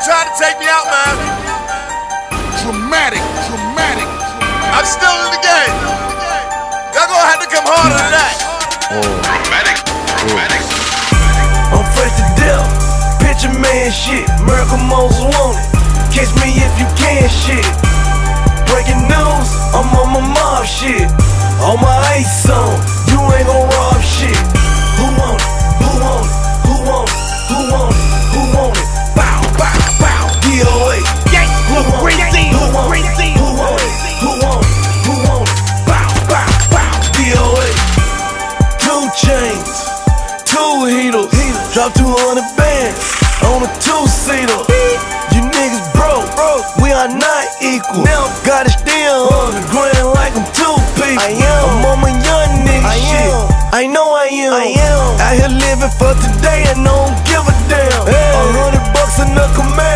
tried to take me out, man. Dramatic, dramatic. I'm still in the game. Y'all gonna have to come harder than that. Oh. Dramatic, dramatic. I'm fresh to death. Picture man shit. Miracle Moses want it. Catch me if you can shit. Breaking news, I'm on my mob shit. On my ice on, chains, two heaters. Drop 200 bands on a two-seater. You niggas broke, we are not equal. Now got it still on the ground like I'm two people. I am. I'm on my young nigga I shit. Am. I know I am. I am. Out here living for today and don't give a damn. A hundred bucks in a Camaro,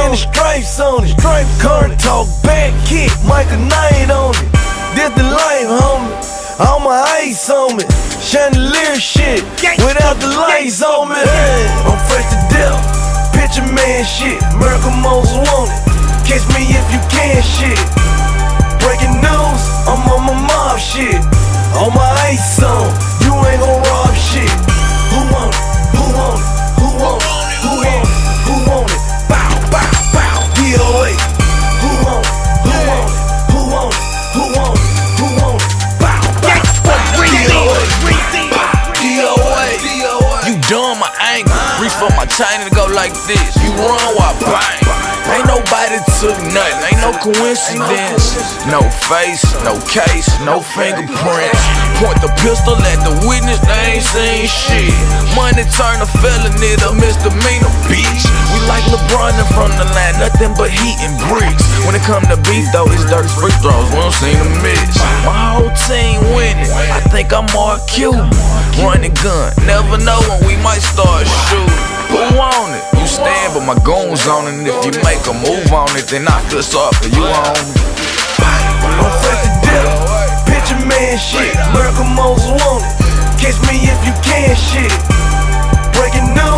it, pipes then the stripes on it. Stripes Current talk, back kick, Michael Knight on it. This the life, homie. All my ice on me. Chandelier shit without the lights on me. I'm fresh to death. Picture man shit. Miracle Moses want it. Catch me if you can shit. Breaking news, I'm on my mob shit. On my ice on. Dumb, I ain't Reach for my chain and go like this. You run while bang. Ain't nobody took nothing, ain't no coincidence. No face, no case, no fingerprints. Point the pistol at the witness, they ain't seen shit. Money turn a felony to misdemeanor, bitch. We like LeBron front of the line, nothing but heat and bricks. When it come to beef, though, it's dirt free throws, we don't seem to miss. My whole team I think I'm more cute. Run the gun, never know when we might start shooting. Who on it? You stand, but my goons on it. And if you make a move on it, then I could sorry for you on it. Don't face. Picture man shit. Miracle Mose want it. Catch me if you can shit. Breaking up.